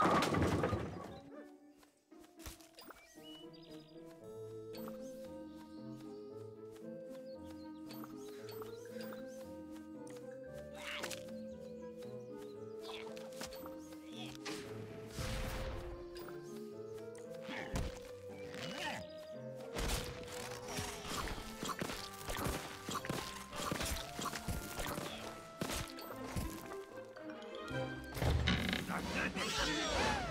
Not Peixinho!